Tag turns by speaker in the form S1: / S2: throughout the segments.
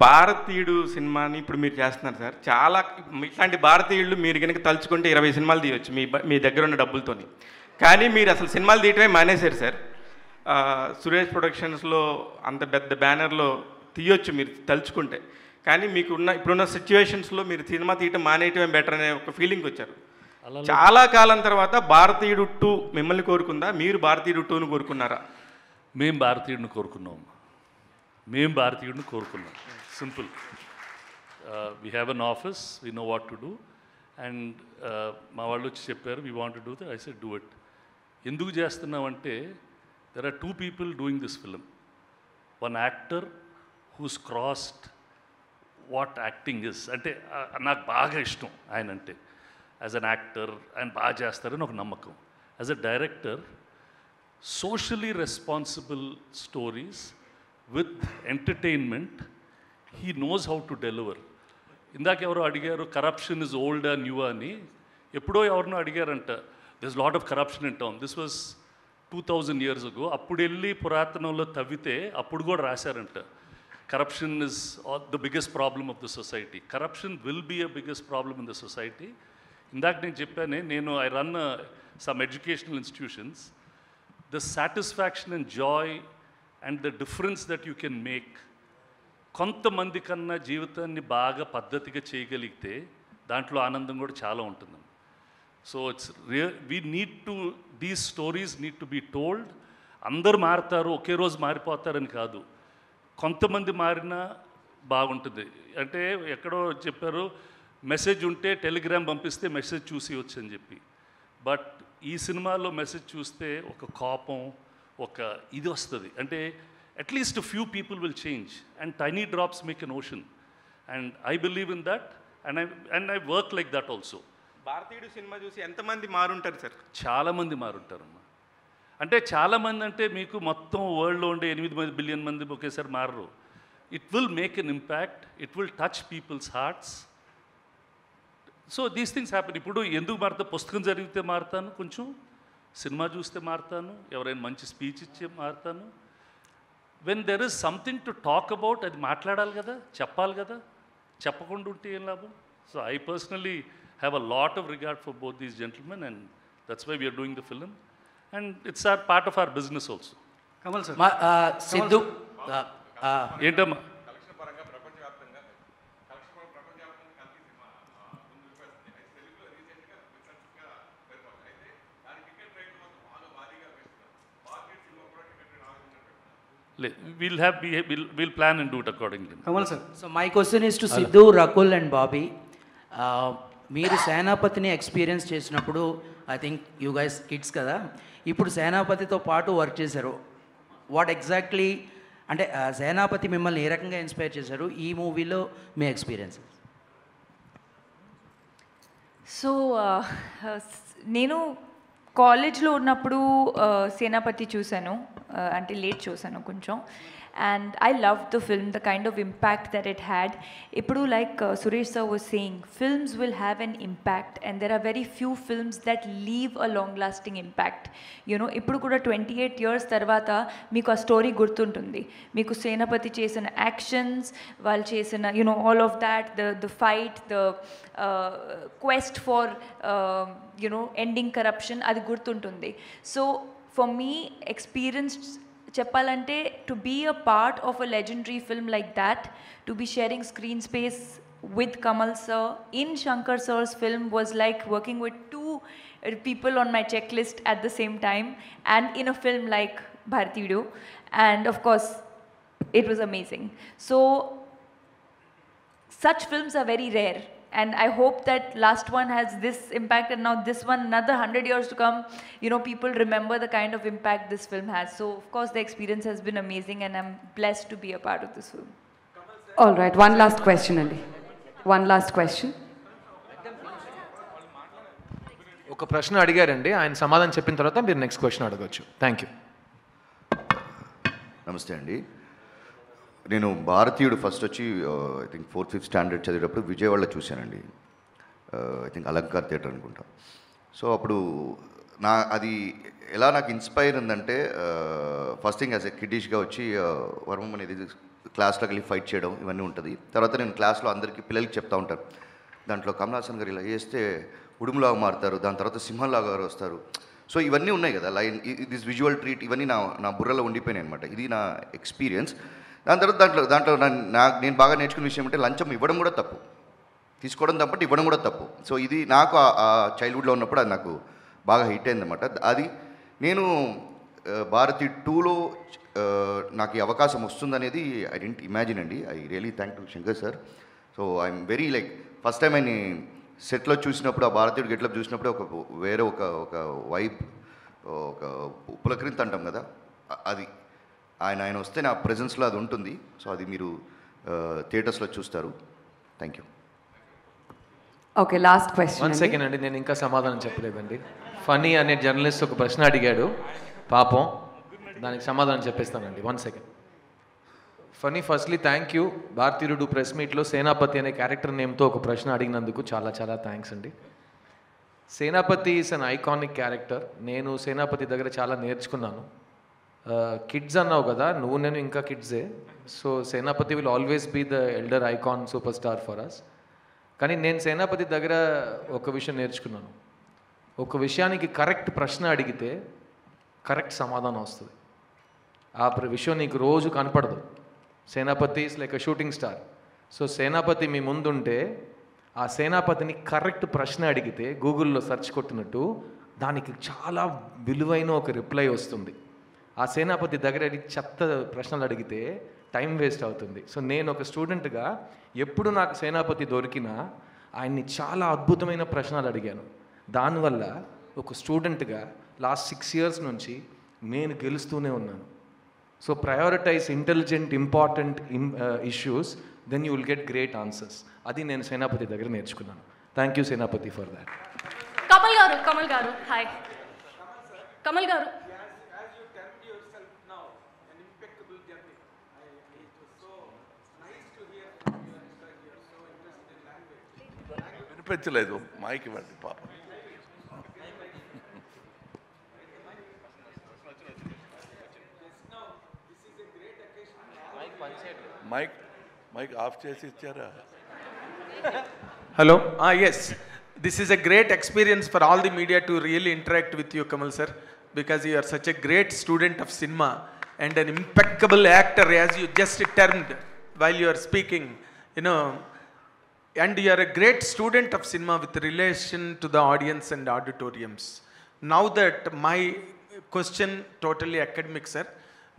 S1: భారతీయుడు సినిమాని ఇప్పుడు మీరు చేస్తున్నారు సార్. చాలా ఇట్లాంటి భారతీయుళ్ళు మీరు కనుక తలుచుకుంటే ఇరవై సినిమాలు తీయొచ్చు మీ మీ దగ్గర ఉన్న డబ్బులతోని. కానీ మీరు అసలు సినిమాలు తీయటమే మానేశారు సార్. సురేష్ ప్రొడక్షన్స్లో అంత పెద్ద బ్యానర్లో తీయొచ్చు మీరు తలుచుకుంటే. కానీ మీకు ఉన్న ఇప్పుడున్న సిచ్యువేషన్స్లో మీరు సినిమా తీయటం మానేయటమే బెటర్ అనే ఒక ఫీలింగ్ వచ్చారు. చాలా కాలం తర్వాత భారతీయుడు టూ మిమ్మల్ని కోరుకుందా? మీరు భారతీయుడు టూను కోరుకున్నారా?
S2: మేం భారతీయుడిని కోరుకున్నాం. మేం భారతీయుడిని కోరుకున్నాం. Simple. We have an office we know what to do and మా వాళ్ళు వచ్చి చెప్పారు we want do that I said do it ఎందుకు చేస్తున్నామంటే there are two people doing this film one actor who's crossed what acting is అంటే నాకు బాగా ఇష్టం ఆయన అంటే. యాజ్ అన్ యాక్టర్ ఆయన బాగా చేస్తారని ఒక నమ్మకం. As a director socially responsible stories with entertainment he knows how to deliver ఇందాక ఎవరో అడిగారు కరప్షన్ ఇస్ ఓల్డ్ న్యూ అని ఎప్పుడో ఎవరినో అడిగారంట this lot of corruption in town this was two thousand years ago అప్పుడు వెళ్ళి పురాతనంలో తవ్వితే అప్పుడు కూడా రాశారంట corruption is the biggest problem of the society corruption will be a biggest problem in the society ఇందాక నేను చెప్పానే నేను I run some educational institutions the satisfaction and joy and the difference that you can make కొంతమంది కన్నా జీవితాన్ని బాగా పద్ధతిగా చేయగలిగితే దాంట్లో ఆనందం కూడా చాలా ఉంటుంది. So it's real we need to these stories need to be told అందరు మారుతారు ఒకే రోజు మారిపోతారని కాదు. కొంతమంది మారినా బాగుంటుంది. అంటే ఎక్కడో చెప్పారు మెసేజ్ ఉంటే టెలిగ్రామ్ పంపిస్తే మెసేజ్ చూసి వచ్చని చెప్పి. బట్ ఈ సినిమాలో మెసేజ్ చూస్తే ఒక కోపం ఒక ఇది వస్తుంది. అంటే at least few people will change and tiny drops make an ocean and I believe in that and I and I work like that
S1: also Bharateeyudu cinema చూసి ఎంతమంది మారుంటారు సార్?
S2: చాలామంది మారుంటారమ్మా. అంటే చాలామంది అంటే మీకు మొత్తం వరల్డ్లో ఉండే ఎనిమిది మంది బిలియన్ మంది ఒకేసారి మారరు. It will make an impact it will touch people's hearts so these things happen ఇప్పుడు ఎందుకు మారుతా? పుస్తకం చదివితే మారుతాను కొంచెం. సినిమా చూస్తే మారుతాను ఎవరైనా మంచి స్పీచ్ ఇచ్చే మారుతాను. When there is something to talk about అది మాట్లాడాలి కదా చెప్పాలి కదా చెప్పకుండా ఉంటే ఏం లాభం? So I personally have a lot of regard for both these gentlemen and that's why we're doing the film and it's our part of our
S3: business also
S4: Kamal sir. Siddhu uh, we'll
S2: have we will we'll plan and do it accordingly. kamal
S3: sir so
S4: my question is to siddhu rakul and bobby. Uh, మీరు సేనాపతిని experience చేసినప్పుడు I think you guys kids కదా ఇప్పుడు సేనాపతితో పాటు work చేశారు. What exactly అంటే సేనాపతి మిమ్మల్ని ఏ రకంగా ఇన్స్పైర్ చేశారు? ఈ మూవీలో మీ ఎక్స్పీరియన్స్
S5: సో uh, నేను కాలేజ్లో ఉన్నప్పుడు uh, సేనాపతి చూశాను. అంటే లేట్ చూశాను కొంచెం. And I love the film the kind of impact that it had ఇప్పుడు like Suresh sir was saying films will have an impact and there are very few films that leave a long lasting impact you know ఇప్పుడు కూడా twenty eight years తర్వాత మీకు ఆ story గుర్తుంటుంది. మీకు సేనాపతి చేసిన actions వాళ్ళు చేసిన you know all of that the the fight the quest for you know ending corruption అది గుర్తుంటుంది. So ఫర్ మీ ఎక్స్పీరియన్స్ చెప్పాలంటే to be a part of a legendary film like that to be sharing screen space with Kamal sir in Shankar sir's film was like working with two uh, people on my checklist at the same time and in a film like Bharatidu and of course it was amazing so such films are very rare and i hope that last one has this impact and now this one another 100 years to come you know people remember the kind of impact this film has so of course the experience has been amazing and i'm blessed to be a part of this film
S6: all right one last question అండి one last question
S7: ఒక ప్రశ్న అడిగారండి ఆయన సమాధానం చెప్పిన తర్వాత మీరు next question అడగచ్చు థ్యాంక్ యూ
S8: నమస్తే అండి నేను భారతీయుడు ఫస్ట్ వచ్చి I think fourth fifth standard చదివేటప్పుడు విజయవాడలో చూశానండి. ఐ థింక్ అలంకార్ థియేటర్ అనుకుంటా. సో అప్పుడు నా అది ఎలా నాకు ఇన్స్పైర్ ఉందంటే ఫస్ట్ థింగ్ యాజ్ ఎ కిడ్డిష్గా వచ్చి వర్మం అనేది క్లాస్లోకి వెళ్ళి ఫైట్ చేయడం ఇవన్నీ ఉంటుంది. తర్వాత నేను క్లాస్లో అందరికీ పిల్లలకి చెప్తా ఉంటాను. దాంట్లో కమలాసన్ గారు ఇలా చేస్తే ఉడుములాగా మారుతారు దాని తర్వాత సింహంలాగా గారు వస్తారు. సో ఇవన్నీ ఉన్నాయి కదా లైన్ దిస్ విజువల్ ట్రీట్ ఇవన్నీ నా నా బుర్రలో ఉండిపోయినాయి అనమాట ఇది నా ఎక్స్పీరియన్స్. దాని తర్వాత దాంట్లో దాంట్లో నాకు నా- నేను బాగా నేర్చుకున్న విషయం అంటే లంచం ఇవ్వడం కూడా తప్పు. తీసుకోవడం తప్పటి ఇవ్వడం కూడా తప్పు. సో ఇది నాకు ఆ- చైల్డ్హుడ్లో ఉన్నప్పుడు అది నాకు బాగా హిట్ అయిందన్నమాట. అది నేను భారతి టూలో నాకు ఈ అవకాశం వస్తుందనేది ఐ డెంట్ ఇమాజిన్ అండి. I really thank to Shankar sir so I'm very like first time ఆయన సెట్లో చూసినప్పుడు ఆ భారతీయుడు గెట్లప్ చూసినప్పుడు ఒక వేరే ఒక ఒక వైబ్ ఒక పులకరింత అంటాం కదా అది ఆయన ఆయన వస్తే నా ప్రెజెన్స్లో అది ఉంటుంది. సో అది మీరు థియేటర్స్లో చూస్తారు. Thank you
S6: Okay, last question.
S7: One
S6: అండి.
S7: సెకండ్ అండి నేను ఇంకా సమాధానం చెప్పలేదండి. ఫనీ అనే జర్నలిస్ట్ ఒక ప్రశ్న అడిగాడు. పాపం. దానికి సమాధానం చెప్పేస్తానండి. One second funny firstly thank you Bharateeyudu press మీట్లో సేనాపతి అనే క్యారెక్టర్ నేమ్తో ఒక ప్రశ్న అడిగినందుకు చాలా చాలా థ్యాంక్స్ అండి. Senapathi is an iconic character నేను సేనాపతి దగ్గర చాలా నేర్చుకున్నాను. కిడ్స్ అన్నావు కదా నువ్వు నేను ఇంకా కిడ్సే so Senapathi will always be the elder icon superstar for us కానీ నేను సేనాపతి దగ్గర ఒక విషయం నేర్చుకున్నాను. ఒక విషయానికి కరెక్ట్ ప్రశ్న అడిగితే కరెక్ట్ సమాధానం వస్తుంది. ఆ ప్ర- విషయం నీకు రోజు కనపడదు. Senapathi is like a shooting star so Senapathi మీ ముందుంటే ఆ సేనాపతిని కరెక్ట్ ప్రశ్న అడిగితే గూగుల్లో సెర్చ్ కొట్టినట్టు దానికి చాలా విలువైన ఒక రిప్లై వస్తుంది. ఆ సేనాపతి దగ్గర చెత్త ప్రశ్నలు అడిగితే టైం వేస్ట్ అవుతుంది. సో నేను ఒక స్టూడెంట్గా ఎప్పుడు నాకు సేనాపతి దొరికినా ఆయన్ని చాలా అద్భుతమైన ప్రశ్నలు అడిగాను. దానివల్ల ఒక స్టూడెంట్గా లాస్ట్ సిక్స్ ఇయర్స్ నుంచి నేను గెలుస్తూనే ఉన్నాను. So prioritise intelligent important issues then you will get great answers. అది నేను సేనాపతి దగ్గర నేర్చుకున్నాను. Thank you Senapathi for that.
S3: Kamal garu Kamal garu hi. Kamal గారు
S9: వినిపించలేదు మైక్ ఇవ్వండి పాప మైక్ మైక్ ఆఫ్ చేసి ఇచ్చారా
S10: Hello. Ah, yes. This is a great experience for all the media to really interact with you, Kamal sir, because you are such a great student of cinema and an impeccable actor, as you just termed while you are speaking. and you are a great student of cinema with relation to the audience and auditoriums. Now that my question totally academic, sir.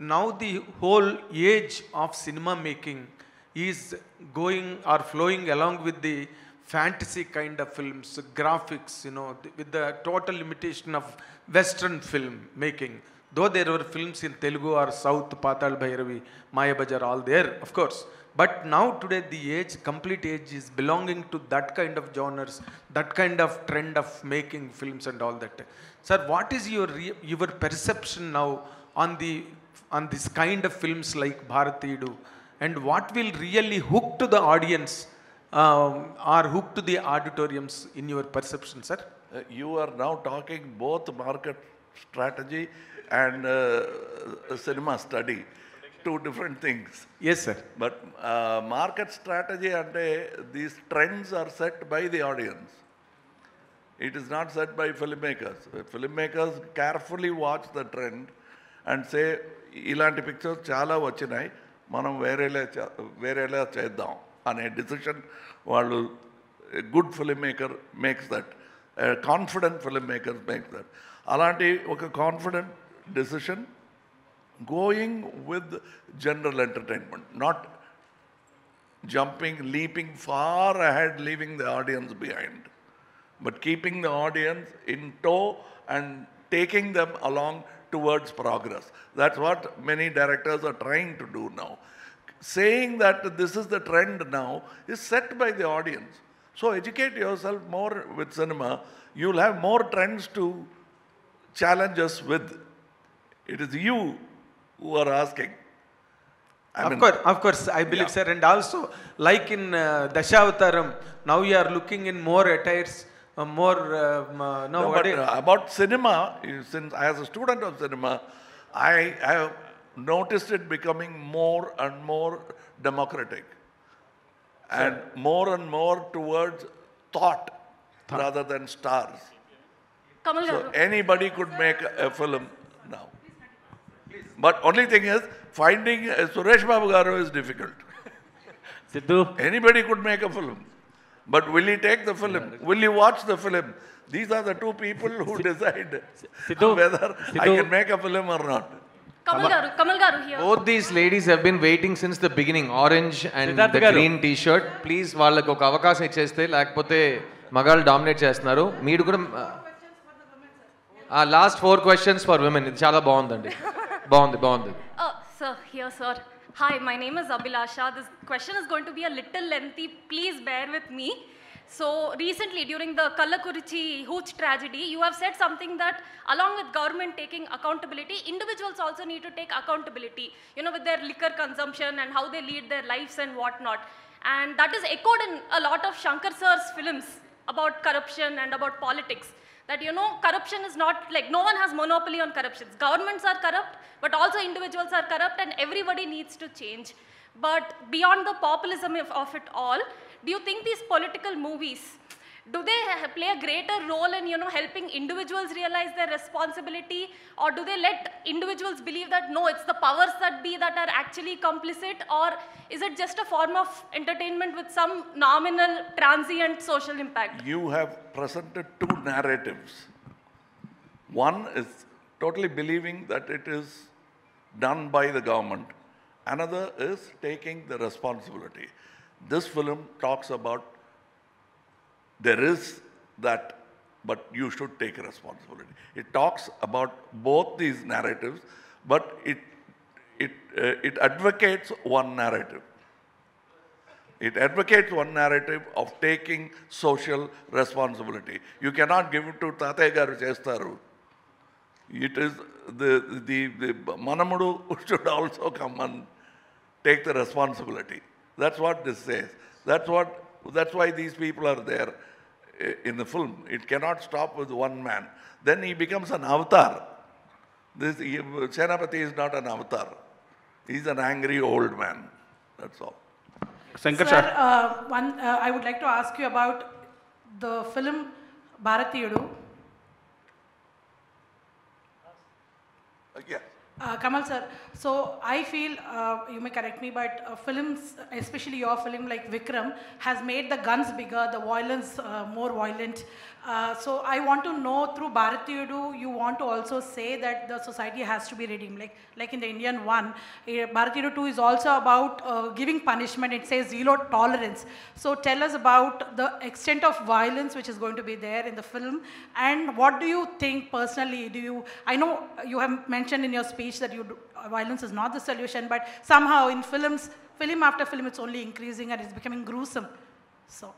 S10: Now the whole age of cinema making is going or flowing along with the fantasy kind of films, graphics, you know, th- with the total limitation of Western film making. Though there were films in Telugu or South, Patal Bhairavi, Maya Bajar, all there, of course. But now today the age, complete age is belonging to that kind of genres, that kind of trend of making films and all that. Sir, what is your your perception now on the on this kind of films like Bharatiyudu, and what will really hook to the audience um, or hook to the auditoriums in your perception, sir?
S9: Uh, you are now talking both market strategy and uh, cinema study, two different things
S10: yes sir
S9: but market strategy అంటే these trends are set by the audience it is not set by film makers film makers carefully watch the trend and say ఇలాంటి pictures చాలా వచ్చినాయి. మనం వేరేలా వేరేలా చేద్దాం. అనే decision వాళ్ళు good film maker makes that confident film makers makes that అలాంటి ఒక confident decision going with general entertainment, not jumping, leaping far ahead, leaving the audience behind, but keeping the audience in tow and taking them along towards progress. That's what many directors are trying to do now. Saying that this is the trend now is set by the audience. So educate yourself more with cinema. You'll have more trends to challenge us with. It is you who are asking. I
S10: of
S9: mean-
S10: course, of course, I believe,
S9: Yeah.
S10: sir. And also, like in uh, Dashavataram, now you are looking in more attires, uh, more. Um, uh, no,
S9: No, but
S10: is-
S9: uh, about cinema, you- since as a student of cinema, I have noticed it becoming more and more democratic and more and more towards thought rather than stars.
S3: Kamal
S9: So
S3: garu.
S9: anybody could make a a film now. But only thing is, finding a Suresh Babu Garu is difficult.
S11: Sidhu.
S9: Anybody could make a film. But will he take the film? Will he watch the film? These are the two people who decide
S11: Sidhu,
S9: whether I
S7: Sidhu.
S9: can make a film or not.
S3: Kamal garu. Kamal garu here.
S7: Both these ladies have been waiting since the beginning. Orange and
S11: Siddharth
S7: the
S11: garu.
S7: green t-shirt. Please వాళ్ళకు ఒక అవకాశం ఇచ్చేస్తే లేకపోతే మగాళ్ళు dominate చేస్తున్నారు మీరు కూడా last four questions for women ఇది చాలా బాగుందండి బాగుంది బాగుంది
S3: Uh, sir, here, sir. Hi, my name is Abhilasha. This question is going to be a little lengthy. Please bear with me. So, recently, during the Kallakurichi Hooch tragedy, you have said something that, along with government taking accountability, individuals also need to take accountability, you know, with their liquor consumption and how they lead their lives and whatnot. And that is echoed in a lot of Shankar sir's films about corruption and about politics that you know corruption is not like no one has monopoly on corruptions governments are corrupt but also individuals are corrupt and everybody needs to change. But beyond the populism of, of it all do you think these political movies do they play a greater role in you know helping individuals realize their responsibility or do they let individuals believe that no it's the powers that be that are actually complicit or is it just a form of entertainment with some nominal transient social impact
S9: You have presented two narratives. One is totally believing that it is done by the government. Another is taking the responsibility. This film talks about there is that, but you should take responsibility. It talks about both these narratives, but it, it, uh, it advocates one narrative. It advocates one narrative of taking social responsibility. You cannot give it to Tataya garu chestaru. It is the, the, the Manamudu should also come and take the responsibility. That's what this says. That's what, that's why these people are there eh, in the film. It cannot stop with one man. Then he becomes an avatar. This he- Senapati is not an avatar. He's an angry old man. That's all.
S1: Shankar
S12: Sir, uh, one, uh, I would like to ask you about the film Bharatiyudu.
S9: Yeah.
S12: Uh, Kamal sir, so I feel, uh, you may correct me, but uh, films, especially your film like Vikram, has made the guns bigger, the violence uh, more violent. Uh, so I want to know through Bharatiyudu, you want to also say that the society has to be redeemed. Like, like in the Indian one, uh, Bharatiyudu 2 is also about uh, giving punishment. It says zero tolerance. So tell us about the extent of violence which is going to be there in the film. And what do you think personally? Do you, I know you have mentioned in your speech preach that do, uh, violence is not the solution, but somehow in films, film after film, it's only increasing and it's becoming gruesome. So.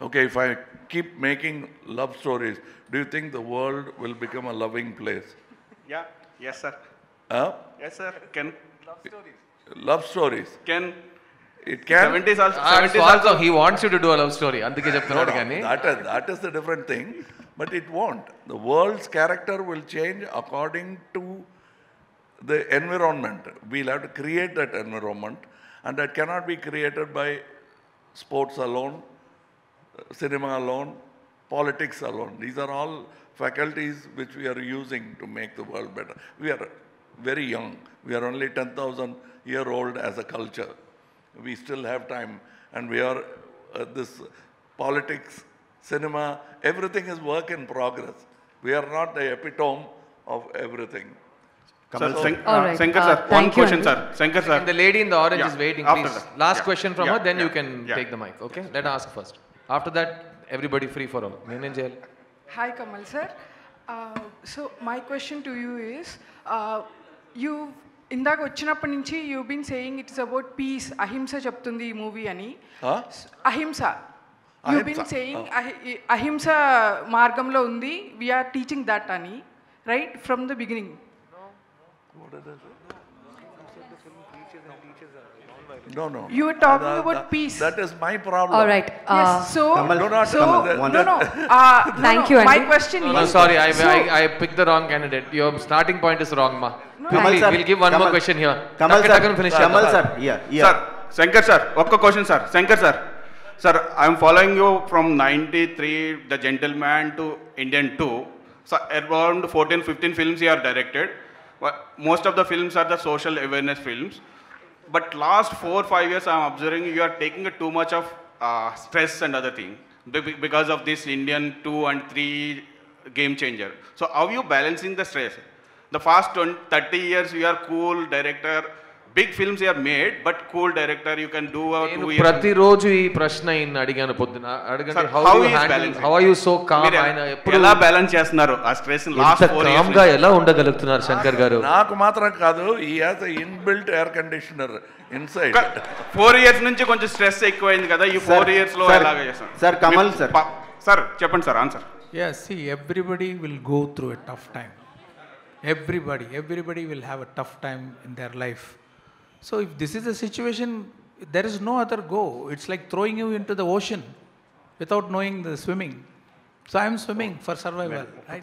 S9: Okay, if I keep making love stories, do you think the world will become a loving place?
S1: Yeah, yes, sir.
S9: Huh?
S1: Yes, sir. Can
S9: love stories? Love stories.
S1: Can
S9: it can.
S1: 70s also.
S7: Ah,
S1: 70s also.
S7: He wants you to do a love story. Andike
S9: no, no, that, is, that is the different thing. But it won't. The world's character will change according to the environment. We'll have to create that environment, and that cannot be created by sports alone, cinema alone, politics alone. These are all faculties which we are using to make the world better. We are very young. We are only 10,000 year old as a culture. We still have time, and we are uh, this politics, cinema, everything is work in progress. We are not the epitome of everything.
S1: Sir,
S9: So-
S1: Shank- uh, Shankar sir, one question, sir. Shankar sir.
S7: And the lady in the orange is waiting, please. Last question from her, then you can take the mic, okay? Let her ask first. After that, everybody free for all. నేనేం చేయాలి
S13: Hi, Kamal sir. Uh, so my question to you is, uh, you ఇందాక వచ్చినప్పటి నుంచి you been saying it's about peace ahimsa చెప్తుంది ఈ movie అని
S9: Huh?
S13: Ahimsa you been
S9: ahimsa,
S13: saying ahimsa మార్గంలో ఉంది వీఆర్ టీచింగ్ దట్ అని right from the beginning what it is. Eh?
S9: No, no.
S13: You were talking about
S9: that,
S13: peace.
S9: That is my problem.
S6: All right. Uh,
S13: yes. So,
S9: Kamal,
S13: so no, no. Uh,
S6: thank
S13: no,
S6: you.
S13: My
S6: Andy.
S13: question
S7: no, no,
S13: is.
S7: sorry, I,
S13: so,
S7: I, I picked the wrong candidate. Your starting point is wrong, ma.
S13: No.
S7: Kamal, sir, we'll give one Kamal, more question here.
S14: Kamal, sir. Kamal, sir. Yeah, yeah.
S15: Sir, Shankar, sir. One question, sir. Shankar, sir. Sir, I am following you from 93, The Gentleman to Indian 2. So around 14, 15 films you are directed most of the films are the social awareness films. But last four, five years, I'm observing you are taking too much of uh, stress and other thing because of this Indian 2 and 3 game changer. So how you balancing the stress? The first 20, 30 years, you are cool director, big films are made but cool director you can do
S7: ప్రతిరోజు ఈ ప్రశ్న అడిగాను పొద్దున. అడగండి how you so calm ఆయన ఎప్పుడు
S15: ఎలా balance చేస్తున్నారు? ఆ స్ట్రెస్ లాస్ట్
S7: కామ్గా ఎలా ఉండగలుగుతున్నారు శంకర్ గారు?
S9: నాకు మాత్రం కాదు ఈ as inbuilt air conditioner inside
S15: four years నుంచి కొంచెం స్ట్రెస్ ఎక్కువైంది కదా ఈ ఫోర్
S14: ఇయర్స్లో
S15: ఎలా చేస్తాను
S14: సార్ కమల్ సార్
S15: సార్ చెప్పండి sir answer
S16: yes see everybody will go through a tough time everybody everybody will have a tough time in their life So if this is the situation, there is no other go. It's like throwing you into the ocean without knowing the swimming. So I am swimming for survival. Right?